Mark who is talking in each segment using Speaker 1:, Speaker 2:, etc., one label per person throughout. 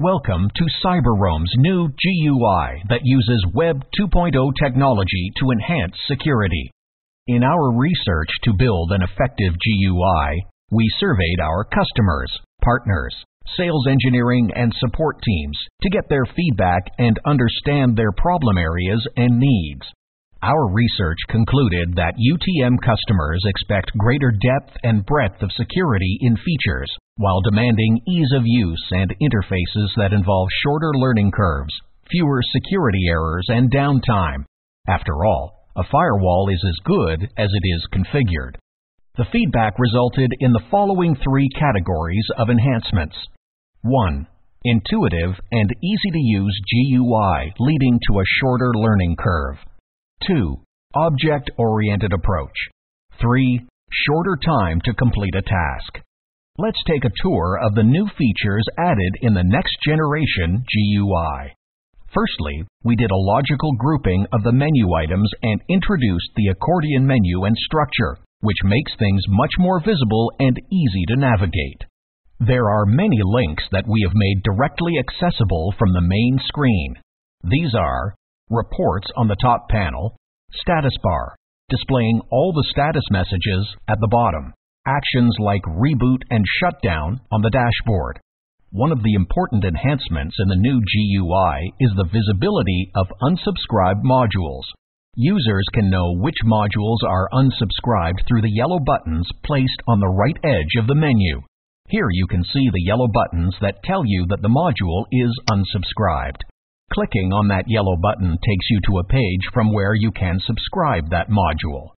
Speaker 1: Welcome to Cyberoam's new GUI that uses Web 2.0 technology to enhance security. In our research to build an effective GUI, we surveyed our customers, partners, sales engineering, and support teams to get their feedback and understand their problem areas and needs. Our research concluded that UTM customers expect greater depth and breadth of security in features while demanding ease of use and interfaces that involve shorter learning curves, fewer security errors, and downtime. After all, a firewall is as good as it is configured. The feedback resulted in the following three categories of enhancements. 1. Intuitive and easy to use GUI leading to a shorter learning curve. 2. Object-oriented approach. 3. Shorter time to complete a task. Let's take a tour of the new features added in the next generation GUI. Firstly, we did a logical grouping of the menu items and introduced the accordion menu and structure, which makes things much more visible and easy to navigate. There are many links that we have made directly accessible from the main screen. These are Reports on the top panel, Status bar, displaying all the status messages at the bottom, actions like reboot and shutdown on the dashboard. One of the important enhancements in the new GUI is the visibility of unsubscribed modules. Users can know which modules are unsubscribed through the yellow buttons placed on the right edge of the menu. Here you can see the yellow buttons that tell you that the module is unsubscribed. Clicking on that yellow button takes you to a page from where you can subscribe that module.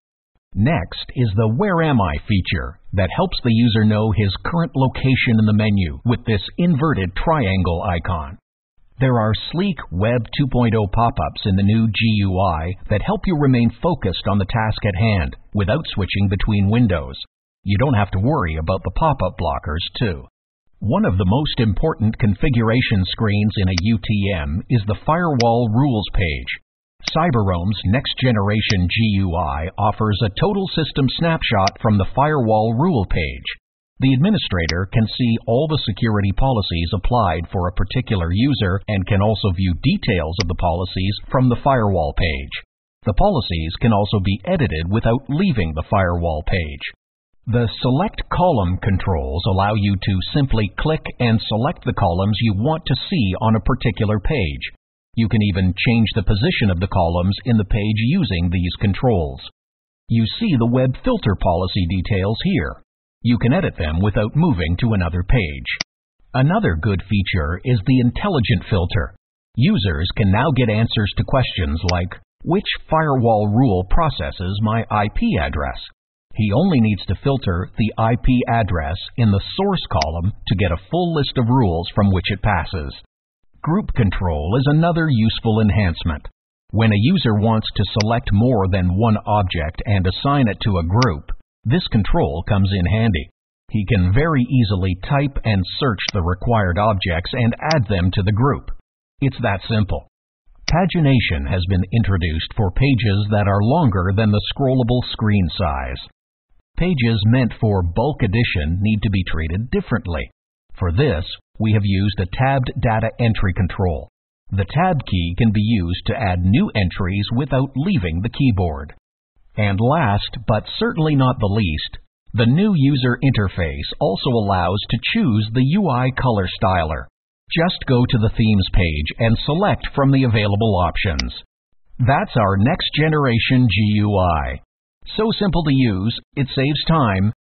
Speaker 1: Next is the Where Am I feature that helps the user know his current location in the menu with this inverted triangle icon. There are sleek Web 2.0 pop-ups in the new GUI that help you remain focused on the task at hand without switching between windows. You don't have to worry about the pop-up blockers, too. One of the most important configuration screens in a UTM is the Firewall Rules page. Cyberoam's next generation GUI offers a total system snapshot from the Firewall Rule page. The administrator can see all the security policies applied for a particular user and can also view details of the policies from the firewall page. The policies can also be edited without leaving the firewall page. The Select Column controls allow you to simply click and select the columns you want to see on a particular page. You can even change the position of the columns in the page using these controls. You see the web filter policy details here. You can edit them without moving to another page. Another good feature is the intelligent filter. Users can now get answers to questions like, which firewall rule processes my IP address? He only needs to filter the IP address in the source column to get a full list of rules from which it passes. Group control is another useful enhancement. When a user wants to select more than one object and assign it to a group, this control comes in handy. He can very easily type and search the required objects and add them to the group. It's that simple. Pagination has been introduced for pages that are longer than the scrollable screen size. Pages meant for bulk addition need to be treated differently. For this, we have used a tabbed data entry control. The tab key can be used to add new entries without leaving the keyboard. And last, but certainly not the least, the new user interface also allows to choose the UI color styler. Just go to the Themes page and select from the available options. That's our next generation GUI. So simple to use, it saves time,